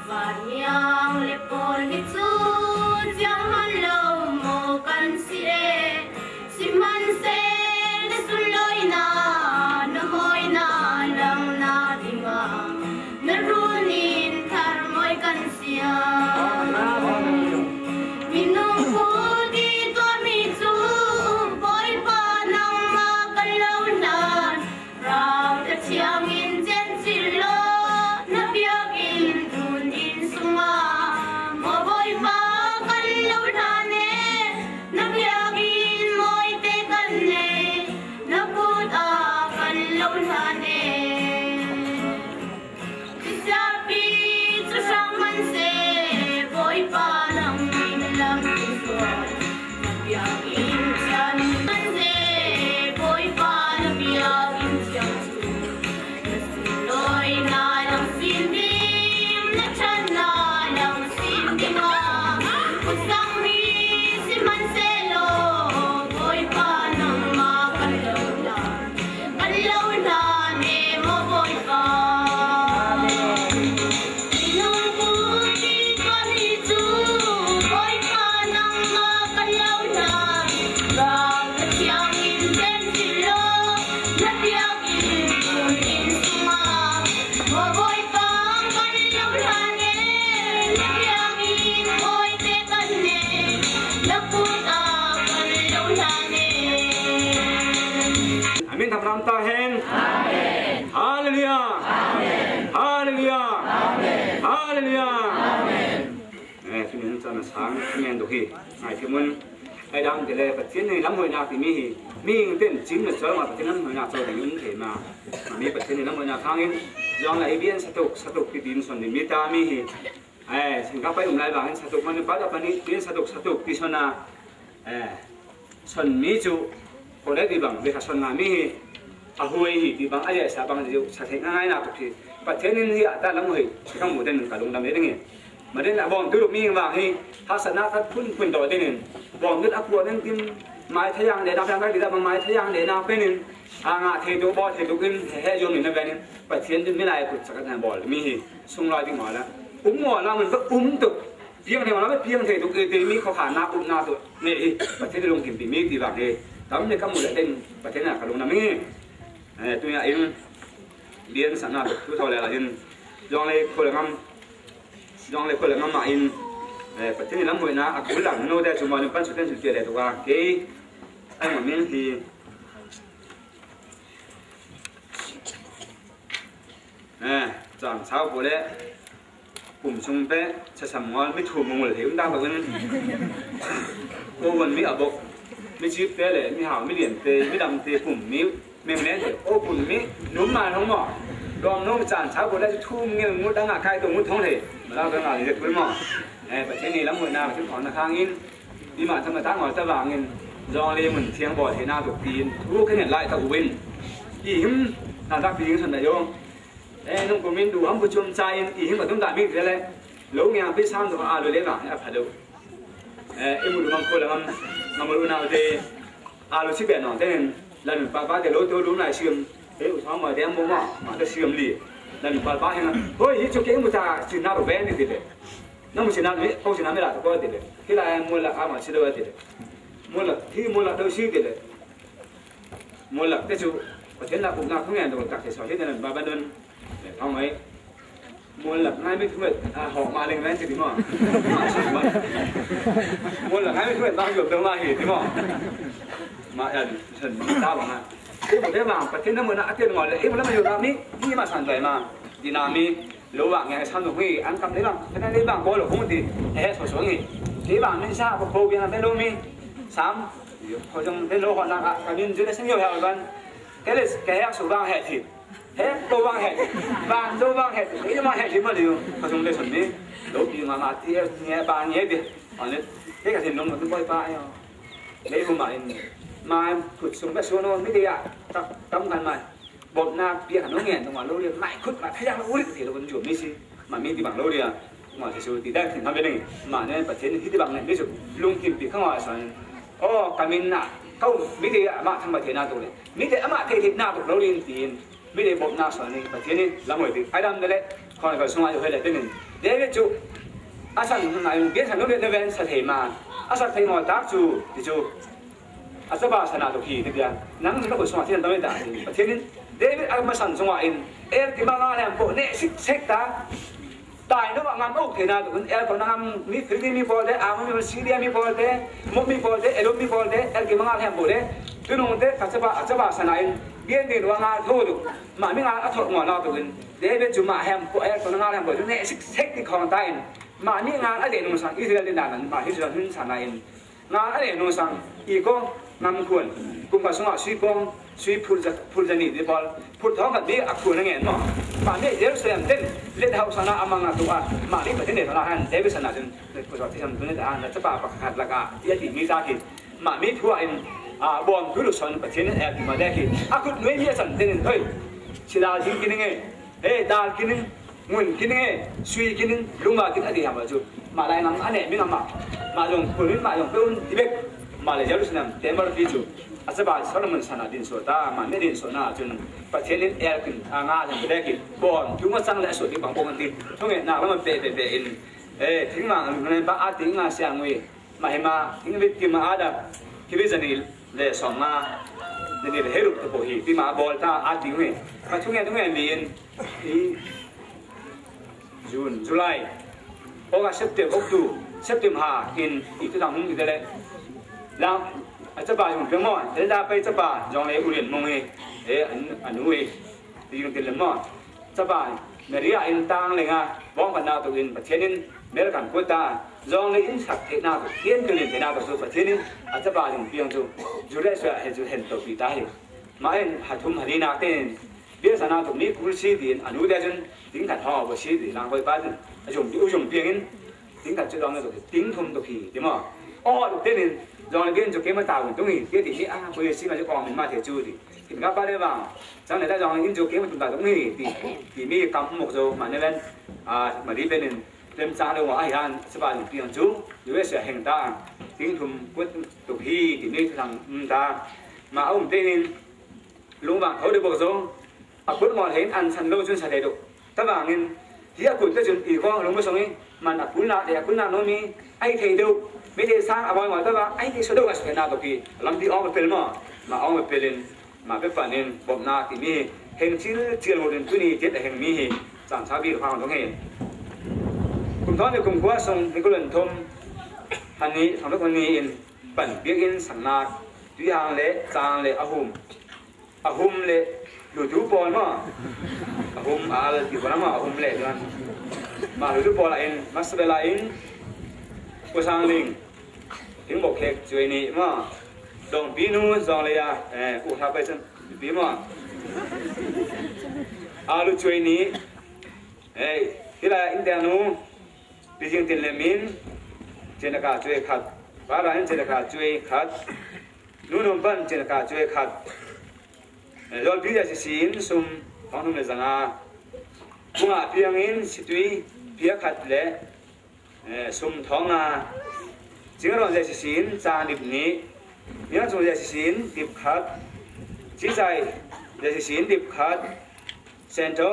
na va nyang le pon thì muốn ai đang thì là phát triển này lắm hồi nào thì mi hi mi tên chính là sớm mà phát triển lắm hồi nào rồi thành những thể mà mà mi phát triển này lắm hồi nào khang in do là ibn sát tục sát tục cái tin xuân thì mi ta, mi thì ai à, sinh các phải um lại bằng sát tục. Mà nó bắt được pani ibn sát tục sát tục tí xuân à. Eh xuân mi chú ko le thì bằng về ka son na mi hi a huai hi di bang aya sa bang ju sa the ngai na to ki pa the nin hi ta lam hi kang mu den ka đấy nghe mà đến là bọn cứ được miếng vàng hi ha sẵn nát thắt phun phun tội tên bọn ngứt áp luận nên kim mai thấy rằng để đáp rằng đi ra bằng mai thấy rằng để nào à, bên à ngà thế đồ bỏ thế kinh kim hệ dồn mình nó về nên phải thiên đến mới lại cũng sạc thằng bò, mi hi xung lại tiếng hỏi là cũng ngồi là mình vẫn uống tục. Riêng thì mà nó biết riêng thế đồ cái mi khó khăn na cũng na tụi nè hi và thế luôn kiểm tỉ mi thì vàng đi tắm này các mùi lại tên và thế là cả à, luôn là mi tôi là im điên sẵn là tôi thôi là là yên do này thôi là ngâm jong le ko le ma in eh patini lam hoina akul lang no da chuma pan chuten chu ke le to ka ke ai ma min hi eh chang chao ko le cùng chung bé sẽ sắm ngon mới thuộc mong người hiểu đang bảo nên cô vẫn mới ở bộ, mới chip bé lệ mới hảo mới liền tê mới đầm tê cùng mới mềm lẽ để ô cùng mới núm mà không mỏ gom nó chán cháu của đây thu nghiêng ngút đang ngả khai, tôi ngút thông thể. Mà lao cái ngả giật với mỏ. Này phải thế này lắm người nào, chứ còn là khang in. Đi mà thằng mà ta ngồi ta vào nghìn do lên mình thiêng bỏ thế nào được tiền thu cái nhận lại tàu bên im là tác tiền thần đại không? Đấy nông của mình đủ không có chôm trai im mà chúng ta biết thế này, lâu nghe biết sao rồi à rồi đấy mà phải đâu. Em muốn làm cô là làm mà muốn nào thì à rồi chỉ bẹn nó thế nên là ba ba để lối tôi đúng lại xương thế của sao mà đem bố mà mà cái xiêm lì là lần ba ba hàng thôi ý cho cái một ta chỉ nào về đi thì đấy. Nó một chỉ nào mấy không chỉ nào mới là có thế khi là em mua là à mà chỉ đâu thì đấy. Mua là khi mua là đâu xí đấy. Mua là cái chú, có thể là cũng nào không nghe được cả thể sỏi thế này ba ba đơn. Để không ấy. Mua là ngay mới thứ à họ mà lên lên thì đúng không? Mua là ngay mới thứ bao nhiêu đâu mà hiểu đúng không? Mà à thần ta bảo mà cái một cái phải thiên nó mới đã tiền ngồi lại một nhiều lắm ý đi mà sản vậy mà đi làm đi lỗ vàng ngày sang được huy, ăn cầm đấy bằng thế này đấy bằng coi là không thì hết số số gì thế bằng nên sao có khâu bên là bên đâu mi sám hồi trong bên lỗ họ đang cả cả bên dưới đây sẽ nhiều hẹo cái này cái số vàng hẹn thịt thế đồ vàng hẹn vàng đồ vàng hẹn thế mà hẹn thì mà điều họ dùng để chuẩn đi, lúc đi mà mà thì nghe ba nhé đi họ nói thế cả thì nông mà cứ quay ba nhau lấy hôm mà mà em phụt xuống cái số nó mới đi à tập tâm gần mày bột na bia nó nghẹn trong mà lâu đi lại cút lại thấy ra nó uống thì nó vẫn chuẩn bị gì mà mi thì bằng lâu đi à mà thì số thì đang thỉnh thăm bên này. Mà nên phải thế thì đi bằng này ví dụ lung kim bị không hỏi sao ô, cả mình nè câu mi để ama tham bát thế nào tụi này? Mi để ama thế thế nào tụi lâu đi thì mi thì bột na sọn này bát thế này làm rồi thì ai đam đấy? Còn cái sung ai hơi lại tên để biết chú. Asan này biết thằng nó về nên thể mà? Mà asan thấy mà tác chú. Thì chú asaba sana to khi thì bia nang nó có sung thiên tâm da bát thế david để ma san songa in. Er ti ma thì mà ngai ne, sik nè xích xích ta tài nó ngam ke na to. Kun er còn ngam mi philippines mi phol thế à mi syria mi bol de mo mi bol de elo mi bol de er ki ma mang hem bộ de tu no thế cả chấp chấp chấp sana in bien đi ruang nga tho do mà mi nga ở thọ ngọn nào tụi David bên chúng mà hem bộ er còn ngà hem bộ ne, sik xích ti thì còn tay mà mi ngà ở đây nung sang, Israel đi đàn mà Israel hun sana in. Nga a đây no sang ý con ngam khuôn cùng cả sung suy con suy phul phul jani đi bol phul thong cái ác à khuôn nghe nó. Mà mi Jerusalem tên lên hậu sana amang tu tua mà đi phải tên để nó han để biết sana chúng cái chỗ thì thằng tuấn đã là à, chấp bà hạt là cả ý thì mi ra thì. Mà mi thua in à bom cứ được son phải tên em mà đây thì. Ác cứ nuôi mi san tên thôi. Chỉ là gì cái này ê đal cái này nguồn cái này suy cái này lúc mà cái gì hàm vào chú mà lại ngắm anh em biết làm mà. Mà dùng phun มาเลยเจ้าลูกนั่นเต็มบาร์ฟิจูอาศัยบาสอนมันสนาดินสวดตามันไม่ดินสวดหน้าจนประเทศนี้เอลกินอางาจังไปได้กินบอลยุ่งมาสั่งและสวดที่บางปกันติช่วงเงี้ยนักแล้วมันเปะเปะเปะอินเอ้ถึงมามันเป็นบ้าอาถึงมาเสียงเว้ยมาเห็นมาถึงวิธีมาอาดับคิดว่าจะนี่เลยสองมาเนี่ยเฮรุตโปฮีที่มาบอลท่าอาถึงเว้ยมาช่วงเงี้ยช่วงเงี้ยมีนอีจูนจุไลโอ้ก็เซปเตอร์ออกดูเซปเตอร์หาอินอีกตัวหนึ่งอีกตัวเลย lang à, chấp bà dùng tiếng mòn thế ra bây chấp bà dòng lấy ưu điện mong hề. Thế ảnh ảnh hùi thì dùng tiền lắm mòn chấp bà mẹ ria in tăng lên nga vong phần nào tụi in phát triển nên, mẹ cảm cô ta. Dòng lấy in sạch thế nào tụi thiên cứ liền thế nào tụi số và thiên in à chấp bà dùng tiền dù, dù đấy sợ hệ dù hẹn tụi bị ta hiểu. Mà in hạt thum hạt đi nạc tên. Biết sao nào tụi ní cũng xí thì ảnh hùi à, đây chân tính thật họ và xí thì lang với ba chân à, dùng tiêu dùng tiếng in tính thật chưa đó là tính thum tụi kỳ thế mà. Ô tụi tên rồi cái cho cái mà tạo đúng thì cái thì à bây giờ xin là cho còn mình mà thể chú thì thì các bạn đây vào. Sau này ta rồi cái chỗ cái mà chúng ta cũng thì thì thì mi cầm một số mà nên à mà đi bên lên sang đâu mà ai ăn sẽ vào những tiền chú. Nếu sẽ hành ta, tiếng thùng quất tục hi thì nên thằng ừ, ta. Mà ông tên lúc vàng thấu được bộ số à quất mòn hết ăn săn lâu chuyên sạch đầy đủ. Các bạn nên thì à quất tới chuyện thì con lúc mới sống ấy mà là cuốn lại để cuốn lại nó mi, ai thấy đâu? Mi de sang aboy ma ta ba ai ti sodo ga spena to ki lam di ong pel ma ma ong pelin ma pe panin bom na ti mi. Hen chil chil mo den tuni jet hen mi. Hi chang cha bi khang dong he kum thon de kum kwa song ni ko len thom han ni thong ko ni in pan bi in san na tu yang le chang le ahum ahum le lu tu pol ma ahum al ki ba ma ahum le dan ma lu tu pol in masbela in. ถึงบอกเล็กจวยนี่มั่งดองปีนู้นองเลยอะเออกูทัไปสินปีมั่งอาลุจวยนี่เอ้ยที่ละอินเดียนู้ปีจิงตินเลมินเจนกาจวยขัดบาราอนเจนกาจวยขัดนู่นนบันเจนกาจวยขัดยอดพี่จะสินซุมของนุ่มเลยสังอาบุงอาเพียงอินสิตุยเพียขัดเละซุมท้องอา ko sang ling tiếng một khek chơi nị mà đồng bí nu dòng lấy à eh u tháp bây chân bí mà à lu chơi nị eh thế là in đàn nu bây giờ tiền lệ min trên cả chơi khát và ra trên cả chơi khát nu nôm ban trên cả chơi khát rồi bây giờ sẽ xin sum phong nôm là rằng à cũng à piang in sĩ tuy pia khát lệ sum thong à chính là dạy xin cha điệp ní nhớ chúng dạy xin điệp khát chỉ dạy dạy xin điệp khát center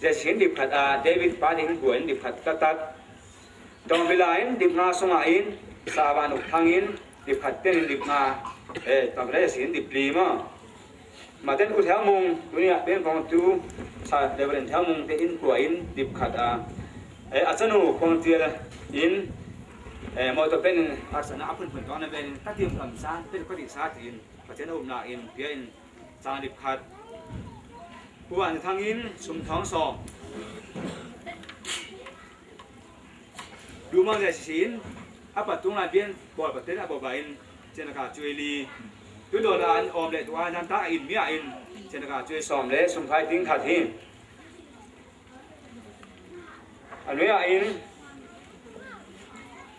dạy xin điệp khát à David Padin Gwen điệp khát tát tát trong vì lại điệp nga sung in sa ban uk thang in điệp khát tên điệp nga ê trong vì lại xin điệp lì mà mà tên u theo mùng tôi nhớ bên phòng tu sa để bên theo mùng tên in của in điệp khát à ê à chân u phòng tiệt in Ờ, mọi tổ bên Arsenal sản áp phun đó là bên các team cầm sa bên có thị sa thì và trên hôm nay in phía in sa điệp khát của anh thang in sum thắng sò. Đủ mang giải xin áp bật tung lại bên bỏ bát tết áp bỏ in. Trên cả chui li tôi đồ là anh ôm lệ tụi anh ta in, mía in. Trên cả chui sòm đấy sum khai tiếng khát hi anh mía in.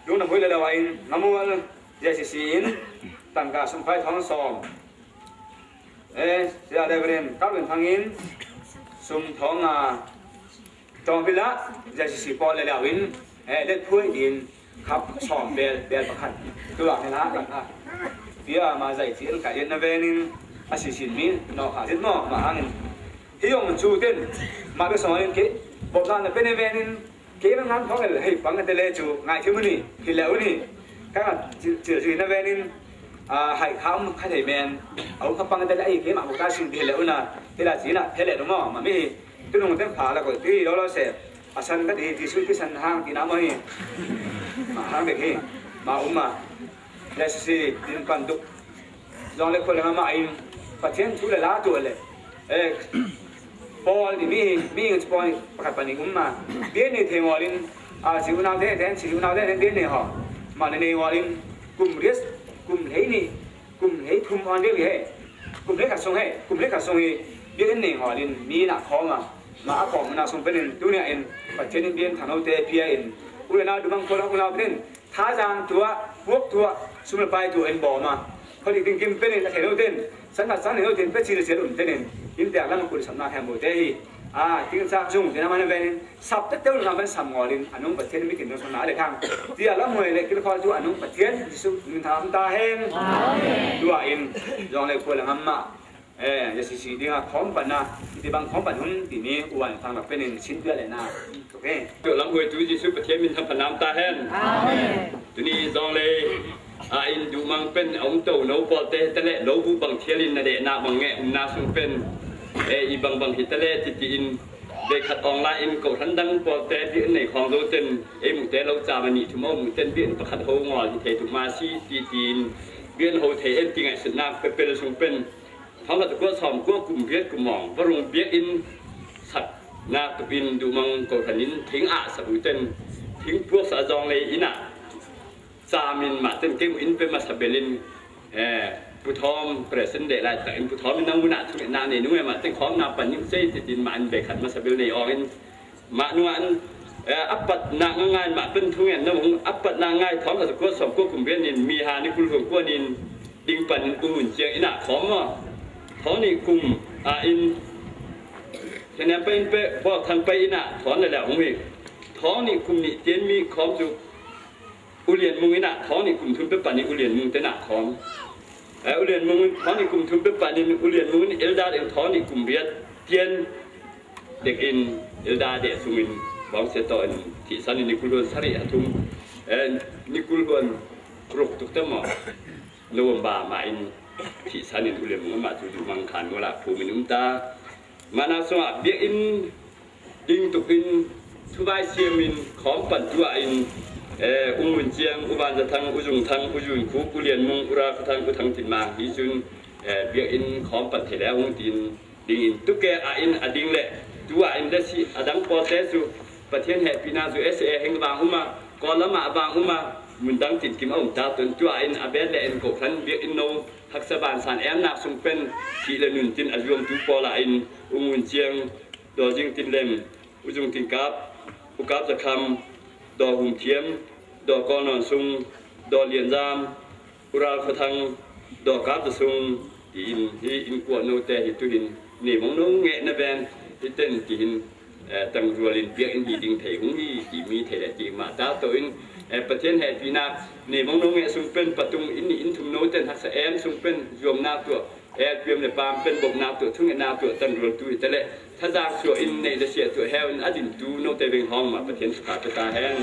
ดูน้ำพุละละไวินน้ำมันเยสิสินตั้งกาสมไฟท้องสองเอ๊ะเสียได้เรียนกลับเป็นทางอินสมท้องอะจอมพิละเยสิสิปอลเละวินเอ๊ะเล็ดพุ่ยอินขับสองเบลเบลประคันตัวเห็นละกันอะเดี๋ยวมาใจเสียนกายเยนนเวนินอาศิสินมีนอขาจิตนอกมาอังฮิยงจูเต้นมาเป็นสองเอนเกะบอกลานเป็นเวนิน pen nó ke khó ngan thong bằng cái tele chú ngài thiếu mình thì ni hi các bạn ka chi chi nó về à hãy khám khai thể men ông khắp băng cái tele ai cái mà một ta xin thì lẽ na thế là chỉ là thế lẽ đúng không mà mi tôi nói tên phá là cái gì đó là sẽ à sân cái gì thì suy cái sân hang thì nào mới mà hang được hì mà ông mà lấy gì tin quan đục do lấy ပေါ်ဒီဘီဘီကပေါ်ပကပနိဥမ္မာဘီနေထေဝလင်အာဇီဝနာတဲ့တဲ့ဇီဝနာတဲ့တဲ့နေဟောမနနေဝလင်ကုမ်ရစ်ကုမ်လေနီကုမ်လေထုမ်အန်ဒီဟဲကုမ်လေကဆောင်ဟဲကုမ်လေကဆောင်ဟဲဘီနေဟောလင်မီနာခေါ်မှာမာအပေါ်မနာဆောင်ပနေတူနေအင်ပချနေဘီန်ထနောတဲ့ပီအင်ဥရနာဒုမန်ခေါ်လာဥလာပနေသာဇန်တူဝဘုတ်တူဝစုမပိုင်တူအင်ဘောမှာခေါ်ဒီတင်ကင်ပနေတဲ့ထေလို့တဲ့ สังกัดสังเหงาเดินไปจีนเสียดุนเดินอินเดียแล้วมันคุยสำนักแห่งโมเดฮีอ่าทิ้งซากจุ่มเดินมันเป็นสับตะเต้าเราเป็นสามงอลินอนุปัติเทนไม่ถึงนสนาเลยข้างเดียแล้วมวยเลยกิลคอจูอนุปัติเทนยิสุมินทามตาเฮนด้วยอินยองเลยคุยละงัมมาเออจะสิสิดีงาของปั่นนะที่บางของปั่นหุ่นทีนี้อ้วนทางแบบเป็นชิ้นเดียวเลยนะโอเคเกิดลำหวยตุยยิสุปัติเทนมินทามปนามตาเฮนตัวนี้ยองเลย ai in du mang pen, ông nấu bò tê te lệ lo bu bang thialin na de na mang nge na sung pen. E i bang bang hi tele ti ti in. Để khát ông lại in, cầu thân đăng bò tê biển này khoang lâu tên em mù tê lâu già mà nhị thú mô mù tên biển và khát hô ngò, thì thế thú ma si tì tìn biển hồ thế em tì ngại sân nam bê bê sông bên thám là tụ quốc sòm quốc cùng viết cùng mỏng và rung biết in. Sạch na tụi bin đủ mong cầu thân in, thính ạ, sạch hữu tên thính quốc xã dòng này in ạ ซามินมาต้นเก่งอินเป็นมาสเบลินเออผู้ทอมเปรสันเดลายแต่อินปุทอมนั่งวุนาทุกนาเนี่ยนู่นมาต้นขอมนาปันยิ่งเซติดินมาอินเบขันมาสเบลินออินมาหนวนเอออัปปัตนางง่ายมาต้นทุกอย่างนั่งอัปปัตนางง่ายท้องกับสกุลสมกุลกลุ่มเบียนินมีฮานิคุลหัวกวนินดิงปันอุ่นเจียงอินาขอมอะท้องนี่กลุ่มอาอินฉะนั้นเป็นเป๊ะพวกทางไปอินาถอนเลยแหละผมเองมีท้องนี่กลุ่มนี่เจียนมีขอมจุก อุเรียนมุงน่ะท้องนี่คุมทุนเปปันนี่อุเรียนมุงแต่น่ะคอมเอออุเรียนมุงท้องนี่คุมทุนเปปันนี่อุเรียนมุงเอลดาเองท้องนี่คุมเบียดเทียนเด็กอินเอลดาเดสุมินวังเสตอนที่สันนี่กุลวนสริอาทุมเออนี่กุลวนกรุกตุกเตมอลวมบามาอินที่สันนี่อุเรียนมุงมาจุดมังคันเวลาภูมินุมตา mana soa biak in ding tuk in thubai siam in khom pan tua in eh umun chiang uban za thang, ujung thang ujun khu kulian mung, ura thang, ku thang tin ma hi chun eh biak in khom pan thele ung tin, ding in tu ke a in ading le, tua in da si adang po te su pathian he pina su sa e heng bang huma, ko lama bang huma, mun dang tin kim ông ta tu tua in abet le en ko khan biak in no hak sa ban san, em na sung pen ki le nun tin azuam tu po la in ungun chiang do jing tin lem, ujung tin kap, u kap za kham do hum thiam do con non sung do liền giam ural khathang do kap za sung in hi in ko no te hi tu hin ni mong no nge na ben hi ten ti hin tang rualin piak in hi ding thei hung hi ti mi thei la ti ma ta to in ประเทศแห่งปีนานี่มองน้องเงสุงเป็นประตุงอินนี่อินทุมโนเตนฮักษะแอมสุงเป็นรวมนาตัว แอดเบียมในปามเป็นบกนาตัวทุ่งนาตัวตันรวตุยแต่ละถ้าจากสัวอินในเดเสียตัวแฮวนอดินตูโนเตเวงห้องมาประเทศสุขาตาแห้ง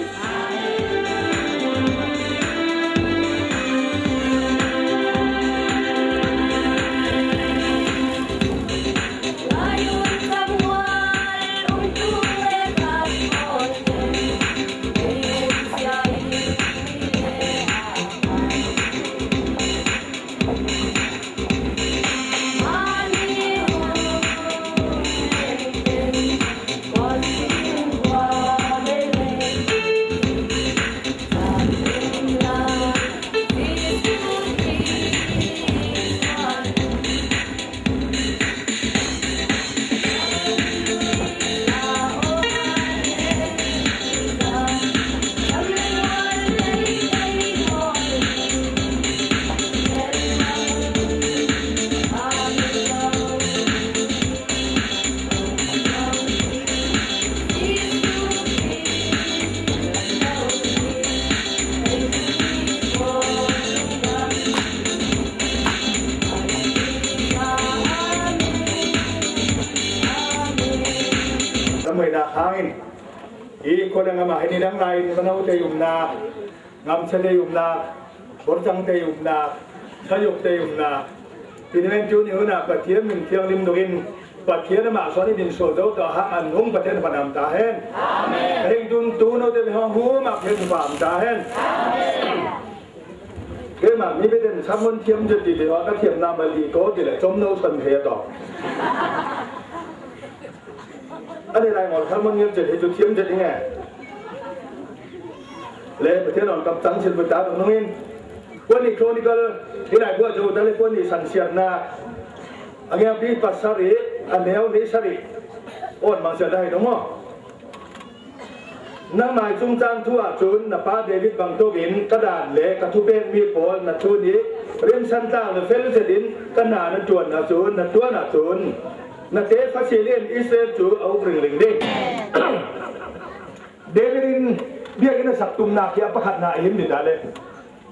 lai ni manau te yum na ngam che te yum na bor chang te yum na sayuk te yum na tin men chu ni na pa thiam min thiang lim do in pa thiam ma so ni din so do ta ha an hung pa ten pa nam ta hen amen. Ring dun tu no te ha hu ma phe pa ta hen amen. Cái mà mi biết đến tham môn thiêm cho thì là các thiêm nam mà đi có thì là trong nấu sân thế đó. Anh đây lại ngồi tham môn nghiêm chỉ thì cho thiêm cho đi nghe lệ mà thế nào cầm trắng xin vật đá được nông in quân đi trôn đi cơ cái này vừa rồi ta lấy quân đi sẵn sàng na anh em đi bắt pasari anh em đi sari ôn mà sẽ đây đúng không? Nang mai chung chang thua chun na pa david bang to gin ka dan le ka thu pen mi pol na chu ni rim san tang na fel se din ka na na chuan na chun na tua na chun na te facilien israel chu au ring ring ding david in bia ina sak tum na kia pakhat na him ni dale.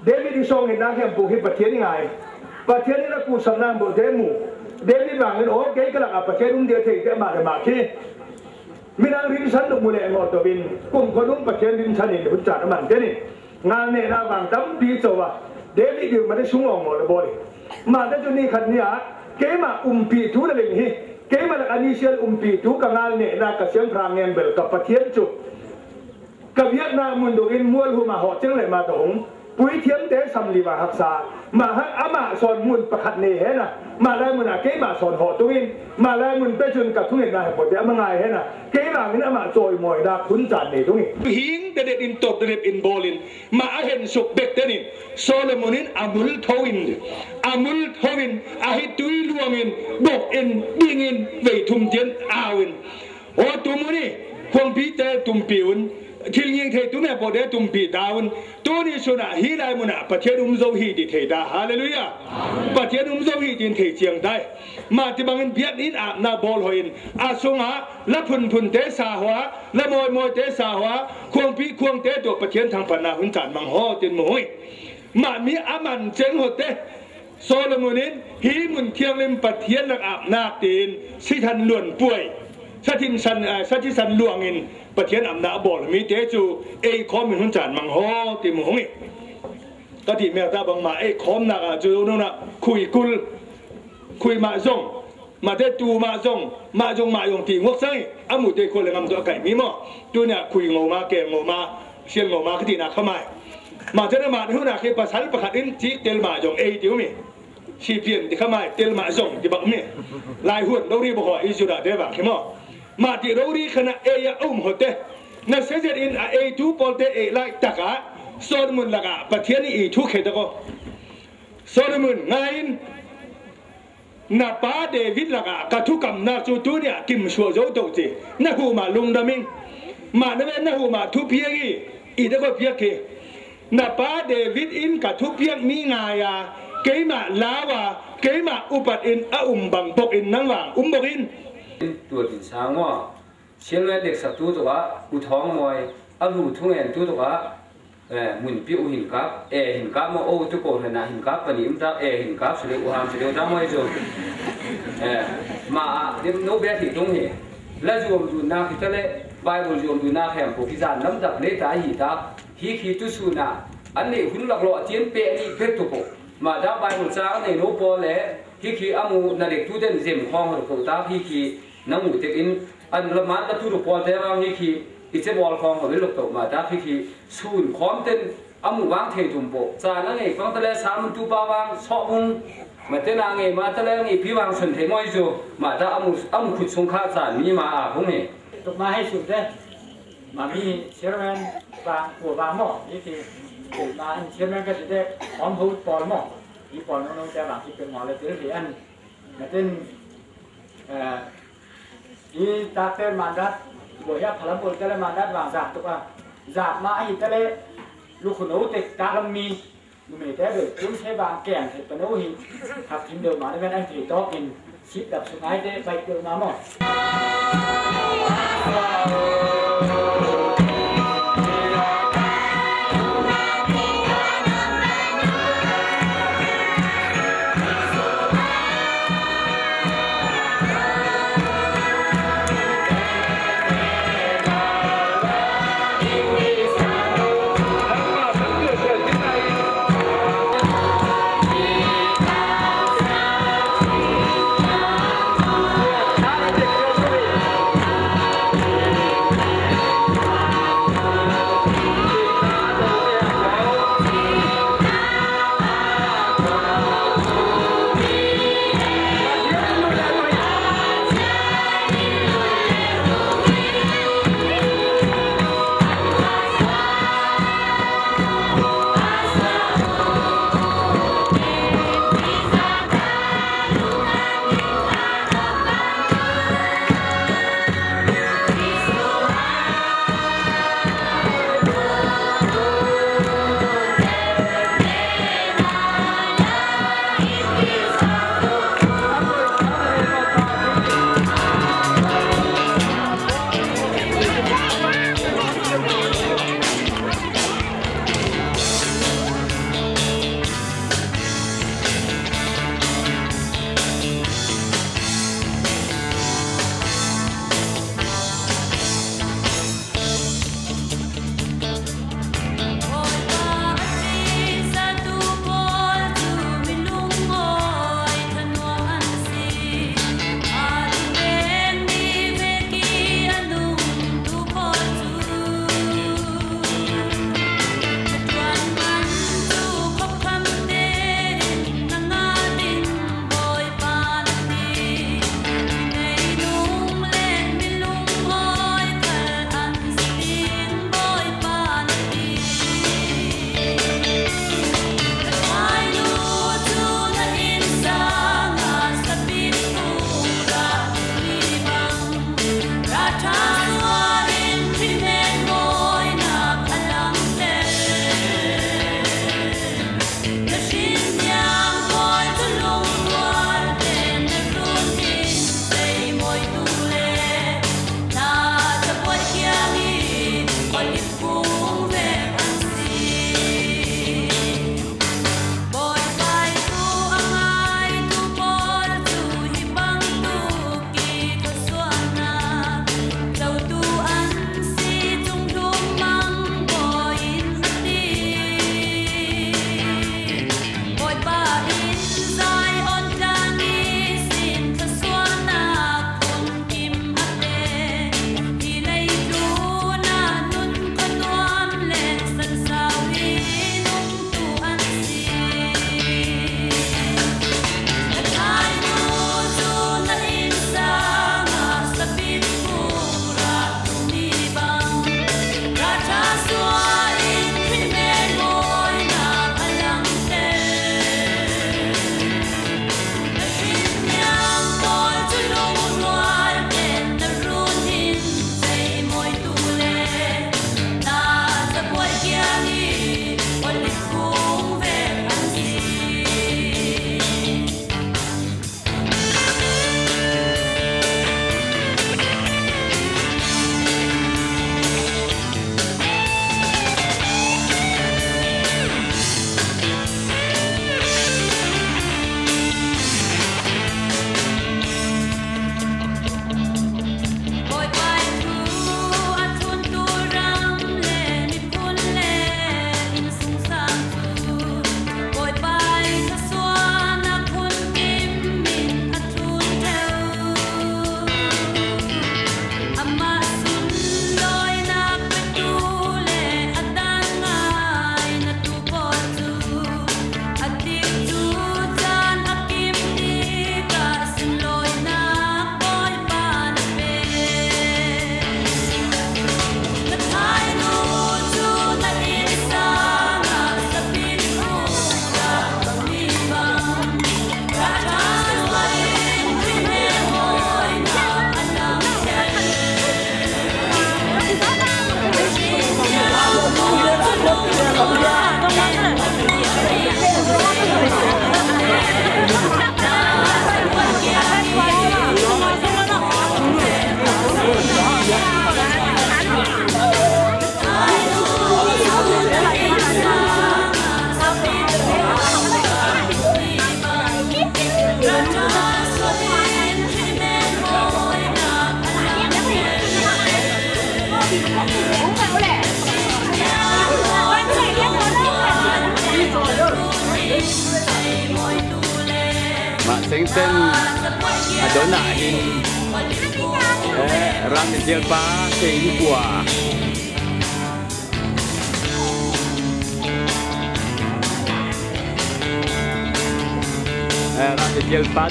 David in song in na hem bu hi pathian ngai. Pathian ni na ku sam na bo demu. David bang in o ke ka la pathian um dia thei te ma de ma mình đang rin san nuk mule ngot to bin. Kum ko dum pathian rin san ni hun cha man ke ni. Ngal ne na bang tam pi cho wa. David yu ma de sung ong mo le bori ma de ju ni khat ni a, ke ma um pi tu le ling hi. Ke ma la initial um pi tu ka ngal ne na ka siang prang ngen bel ka pathian chu ka viet na mun do in mual hu ma ho cheng le ma dong pui thiam te sam li wa hak sa ma ha ama son mun pakhat ne he na. Ma lai mun a ke ma son ho tu in ma lai mun pe chun ka thung na po te ma ngai he na. Ke ma min ama choi moi da kun chan ne tu ni hing de de in top de in bolin ma a hen suk bek te ni solomonin amul thoin amul thoin a hi tui luangin bok in dingin ve thum tien awin o tumuni khong pi te tum piun thil nying thei tu me bo de tum pi daun tu ni suna hi lai muna pathian um zo hi di thei da hallelujah pathian um zo hi din thei chiang dai ma ti bangin biat in a na bol hoin a sunga la phun phun te sa hwa la moi moi te sa hwa khuang pi khuang te do pathian thang pan na hun chan mang ho tin moi ma mi aman cheng ho te โซโลมอนินฮีมุนเทียงเล่มปะเทียนนักอาบนาตีนสิทันหลวนป่วยสะทินสันสะทิสันหลวงอิน เทศอำนาจบอลมีเตจูเอ้คอมมีหุ่นจานมังฮอติมหงก็ที่เมียตาบังมาเอ้คอมนักจูนู่นน่ะคุยกุลคุยมาจงมาเตตูมาจงมาจงมา用ตีงวกใส่อามุเตคนเลยงำตัวไก่มีมั้ตัวเนี่ยคุยงมาแกงมาเชียงมาคดีนักเข้ามามาเจอมาหุ่นนักคือภาษาประคัดอินจีเตลมาจงเอ้ติวมีชีเพียนที่เข้ามาเตลมาจงที่บักมีลายหุ่นเราเรียกว่าอิจุดาเดบะเข้ามา mà thì đâu đi khana e ya um hote na se je in a e tu polte e lai taka solomon laga pathiani i thu khe ko solomon ngain na pa david laga ka thu kam na chu tu nya kim shuo zo to ti na hu ma lung da ming ma na na hu ma thu pia gi i da ko pia ke na pa david in ka thu pia mi nga ya mà lá và ke mà upat in, a um bằng bọc in năng vàng um bọc in. ตัวดินสางว่าเชียงเด็กสัตว์ตัวตัวอุท้องมวยอาลูทุ่งเงินตัวตัวเออมุนปิวหินกับเอหินกับมาโอ้ทุกคนนะหินกับปนิมตาเอหินกับสุดอุหามสุดอุตามวยจนเออมาเดี๋ยวโนเบียที่ตรงนี้แล้วจวมดูนาคิดเลยไบเบิลจวมดูนาแข่งพวกพิจารน้ำดับเลตาหิตาฮีคีตุสุนาอันนี้หุ่นหลักหล่อเทียนเปนี่เพชรตุกมาดาไบเบิลจ้าในโนโปเลฮีคีอามูนาเด็กทุเดนเซมห้องหรือตาฮีคี nang mu tek in. An laman dạ ta tu ru pol te ra ni ki i che bol khong ho lok to ma ta khi ki sun khom ten amu wang the tum po cha na ngai kong ta le sa mu tu pa wang so mung. Mà thế nào ngày mà thế nào ngày phía bằng xuân thế mọi chỗ mà ta âm âm khut sung khá trả mi mà à không hề. Tục mà hay sụp đấy. Mà mi chairman và của bà mỏ, như thì mà anh chairman cái gì đấy ông hút bò mỏ. Đi bò nó nó cho bạn chỉ cần ngồi lại tới thì anh mà tên à, i takter mandat boya phalam bol tele mandat wang zap to ka zap ma hi tele lu khuno te kalam mi nu me te de kum se bang keng te pano hi hap thim de ma de ben an thi to in sip dap sungai te bai te ma mo sing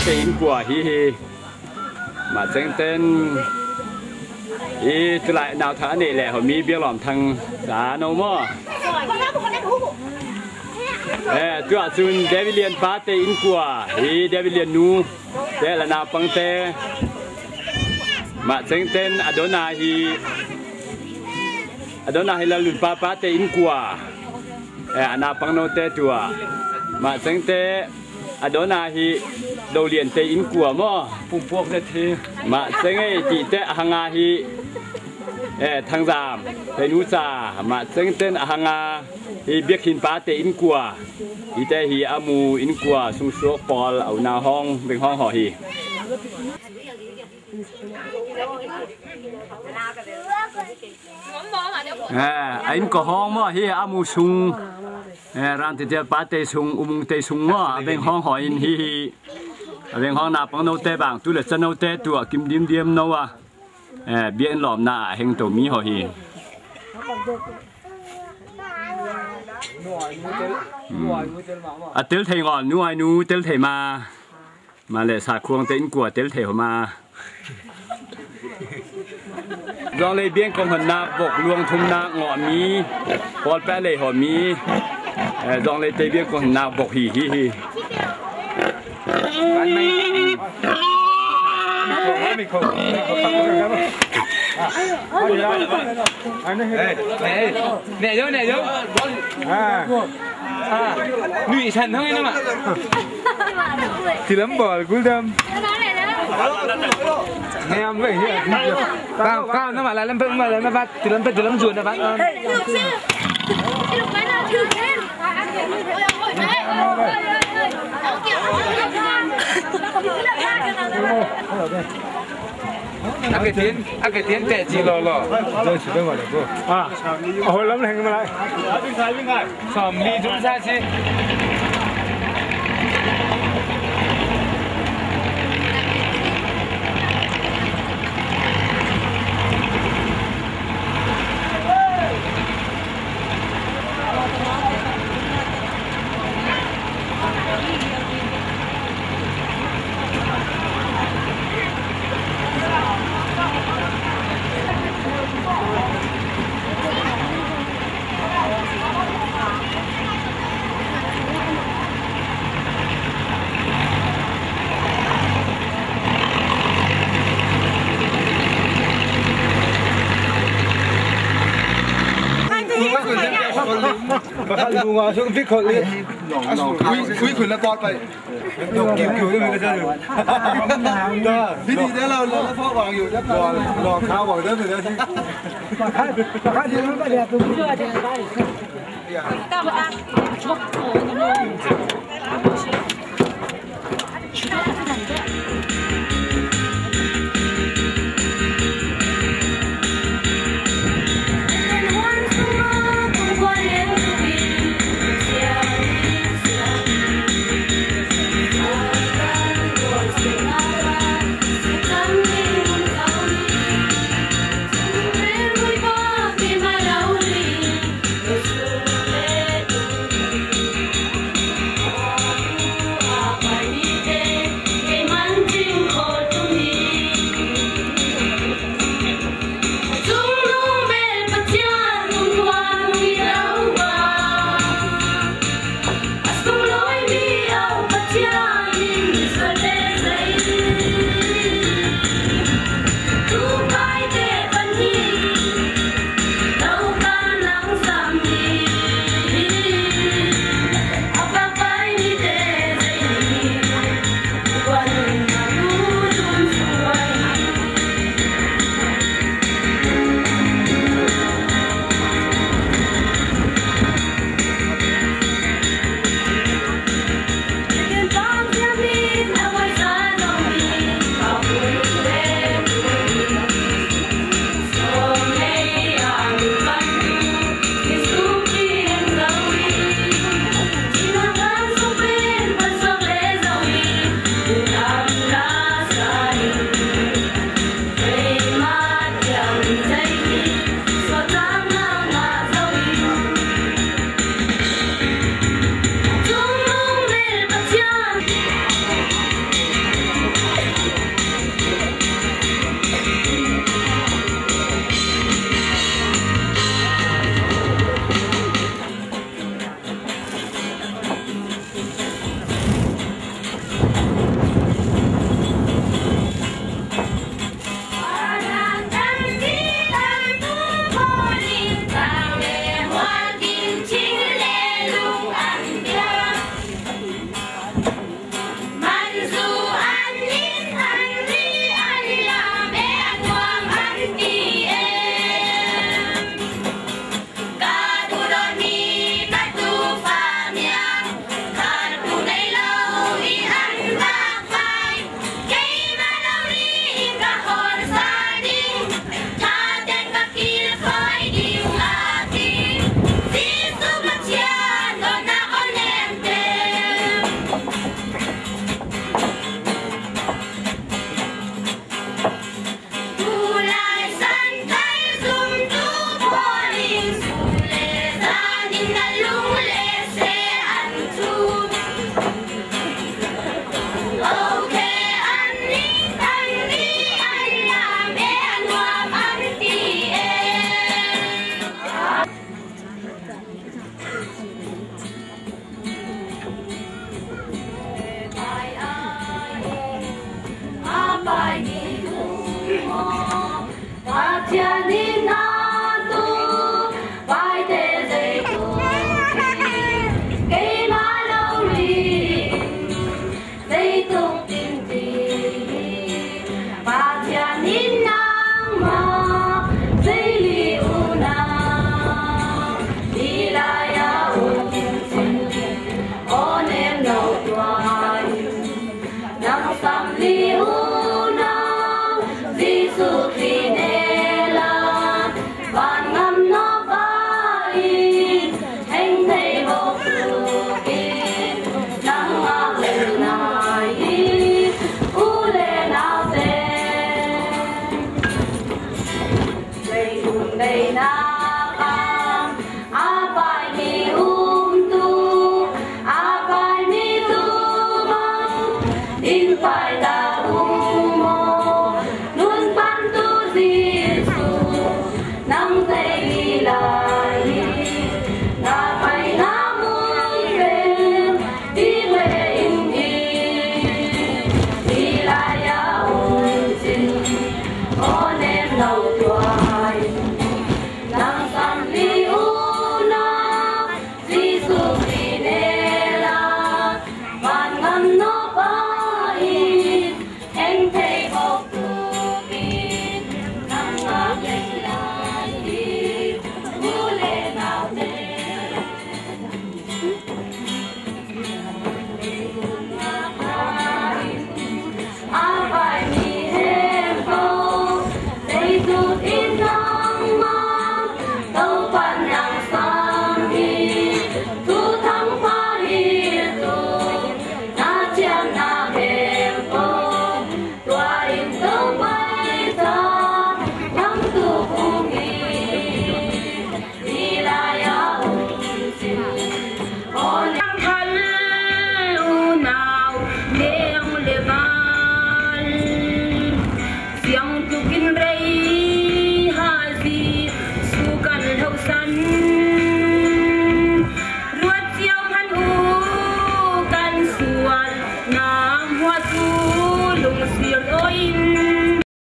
tên của in hi hi mà sing tên ý tôi lại nào thả này là họ mi biết làm thằng giá nấu mò. Tôi ở asun David lian pa te in kwa hi David lian nu. Đây là nào pang te mà sing tên adona hi adona hi là lun pa pa te in ê à, eh ana pang no te tua mà sing te adona hi đầu liền te in kwa mo pum pok te thi mà sing ei ti te hanga hi. Eh thang zam te nu sa mà sing ten hanga hi biak hin pa te in kwa hi te hi amu in kwa sung sok pol au na hong beng hong ho hi. À anh có hong mà hi amu sung à ran te te pa te sung umung te sung mà beng hong ho in hi hi. Beng hong na pang no te bang tu le chân no te tu kim dim dim no à. À biện lòm na heng to mi ho hi. À tel thầy ngọn nu ai nu tel thầy mà mà lệ sạc khuông tên của tel thầy mà do lấy biên công hần na bộc luông thung na ngọn mi. Còn bé lệ họ mi do lấy tây biên công hần na bộc hì hì hì nè vô nè vô à. À nuôi thành thôi nó mà thì lắm bò cuối đêm. Nghe em vậy cao cao nó mà lại lâm mà lại nó bắt thì lâm thì lâm ruột nó bắt ăn cái tiếng ăn cái tiếng tệ gì lò lò. Rồi chỉ bên ngoài được cô. À hồi lắm này mà lại ดูงาช่วงพิกคขาเรียกคุยคุขุนละกอดไปดอกกิ้วอยู่ด้วยมันก็ได้เลยู่ก็พี่ดีได้เราเราพ่อวางอยู่แล้วรอรอข้าวบอกได้เหมได้กันที่ข้าวข้าวที่มันก็เดืยดตุ้มเดือดเดือดไปก้องอะชกโผล่